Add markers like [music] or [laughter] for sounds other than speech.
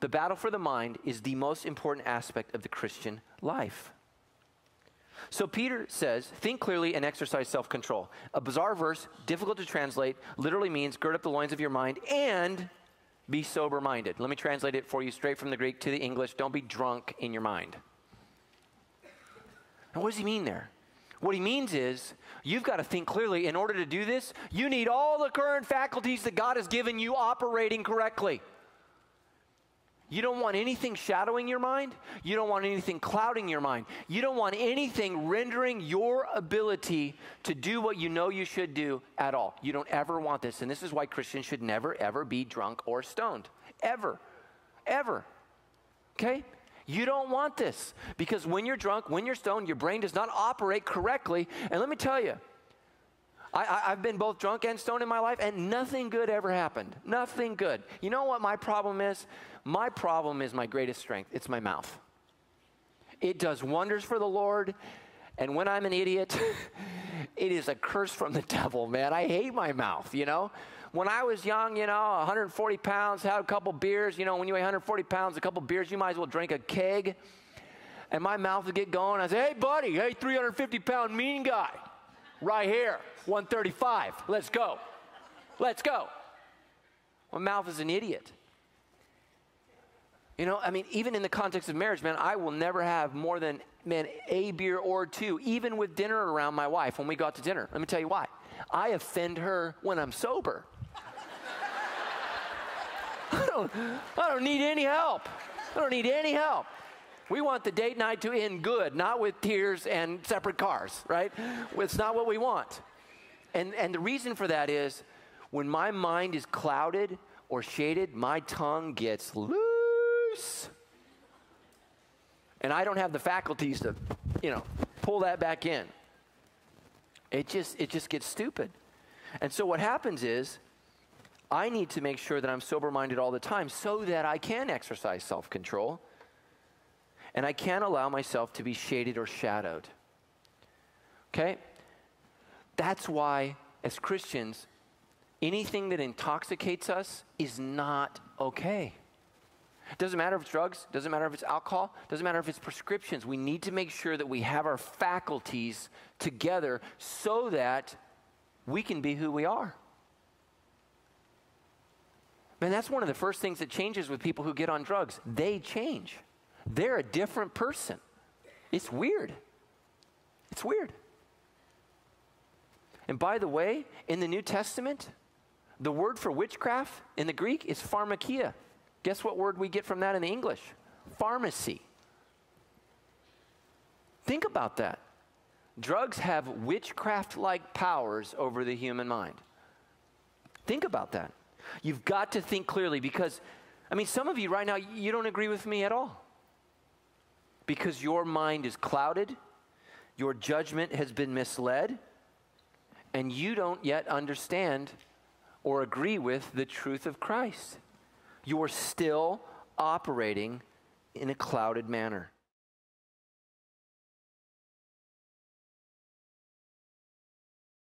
The battle for the mind is the most important aspect of the Christian life. So Peter says, think clearly and exercise self control. A bizarre verse, difficult to translate, literally means gird up the loins of your mind and be sober minded. Let me translate it for you straight from the Greek to the English. Don't be drunk in your mind. And what does he mean there? What he means is, you've got to think clearly. In order to do this, you need all the current faculties that God has given you operating correctly. You don't want anything shadowing your mind. You don't want anything clouding your mind. You don't want anything rendering your ability to do what you know you should do at all. You don't ever want this. And this is why Christians should never, ever be drunk or stoned. Ever. Ever. Okay? You don't want this because when you're drunk, when you're stoned, your brain does not operate correctly. And let me tell you, I, have been both drunk and stoned in my life, and nothing good ever happened. Nothing good. You know what my problem is? My problem is my greatest strength it's my mouth. It does wonders for the Lord. And when I'm an idiot, [laughs] it is a curse from the devil, man. I hate my mouth, you know? When I was young, you know, 140 pounds, had a couple beers, you know, when you weigh 140 pounds, a couple beers, you might as well drink a keg. And my mouth would get going. I say, hey, buddy, hey, 350 pound mean guy, right here, 135. Let's go. Let's go. My mouth is an idiot. You know, I mean, even in the context of marriage, man, I will never have more than, man, a beer or two, even with dinner around my wife when we go out to dinner. Let me tell you why. I offend her when I'm sober. [laughs] I, don't, I don't need any help. I don't need any help. We want the date night to end good, not with tears and separate cars, right? It's not what we want. And, and the reason for that is when my mind is clouded or shaded, my tongue gets loose. And I don't have the faculties to, you know, pull that back in. It just it just gets stupid. And so what happens is I need to make sure that I'm sober minded all the time so that I can exercise self control and I can't allow myself to be shaded or shadowed. Okay? That's why, as Christians, anything that intoxicates us is not okay. Doesn't matter if it's drugs, doesn't matter if it's alcohol, doesn't matter if it's prescriptions. We need to make sure that we have our faculties together so that we can be who we are. Man, that's one of the first things that changes with people who get on drugs. They change. They're a different person. It's weird. It's weird. And by the way, in the New Testament, the word for witchcraft in the Greek is pharmakeia. Guess what word we get from that in the English? Pharmacy. Think about that. Drugs have witchcraft like powers over the human mind. Think about that. You've got to think clearly because, I mean, some of you right now, you don't agree with me at all. Because your mind is clouded, your judgment has been misled, and you don't yet understand or agree with the truth of Christ you're still operating in a clouded manner.